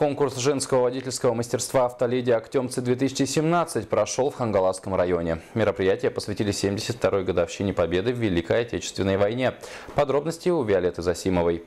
Конкурс женского водительского мастерства «Автоледи Актемцы-2017» прошел в Хангаласском районе. Мероприятие посвятили 72-й годовщине Победы в Великой Отечественной войне. Подробности у Виолетты Засимовой.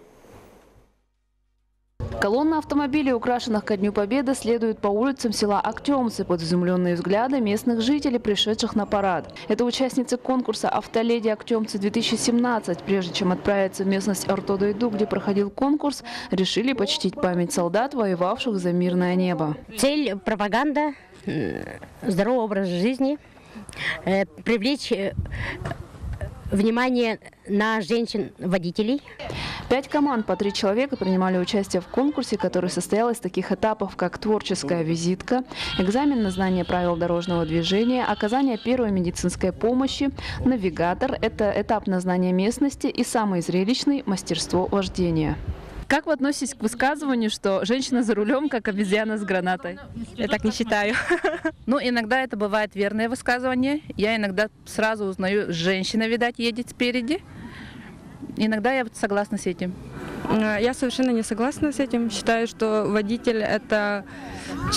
Колонна автомобилей, украшенных ко Дню Победы, следует по улицам села Актемцы под изумленные взгляды местных жителей, пришедших на парад. Это участницы конкурса «Автоледи Актемцы-2017». Прежде чем отправиться в местность Ортодойду, где проходил конкурс, решили почтить память солдат, воевавших за мирное небо. Цель – пропаганда, э, здоровый образ жизни, э, привлечь э, внимание на женщин-водителей. Пять команд по три человека принимали участие в конкурсе, который состоял из таких этапов, как творческая визитка, экзамен на знание правил дорожного движения, оказание первой медицинской помощи, навигатор – это этап на знание местности и самый зрелищный – мастерство вождения. Как вы относитесь к высказыванию, что женщина за рулем, как обезьяна с гранатой? Я так не считаю. Ну, иногда это бывает верное высказывание. Я иногда сразу узнаю, женщина, видать, едет спереди. Иногда я согласна с этим. Э, Я совершенно не согласна с этим. Считаю, что водитель – это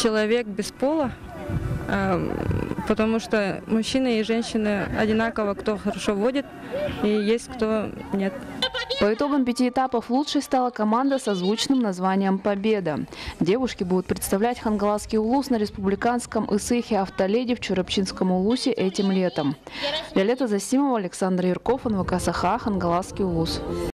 человек без пола, эм, потому что мужчины и женщины одинаково, кто хорошо водит, и есть кто нет. По итогам пяти этапов лучшей стала команда со звучным названием «Победа». Девушки будут представлять Хангаласский улус на республиканском ИСыХе «Автоледи» в Чурапчинском улусе этим летом. Виолетта Засимова, Александр Ярков, НВК «Саха», Хангаласский улус.